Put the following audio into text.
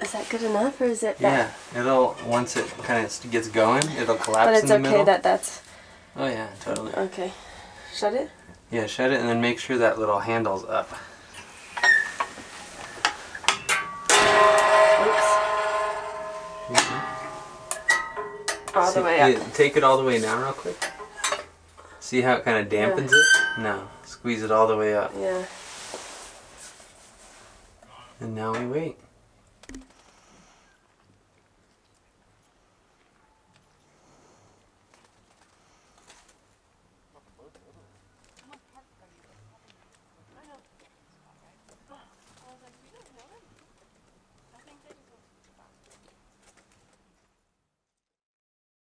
Is that good enough, or is it? Yeah, it'll once it kind of gets going, it'll collapse But it's okay middle. that that's Oh yeah, totally. okay. Shut it. Yeah, shut it and then make sure that little handle's up. Oops. Mm-hmm. All the way up. yeah, take it all the way down real quick. See how it kind of dampens it? No. Squeeze it all the way up. Yeah. And now we wait.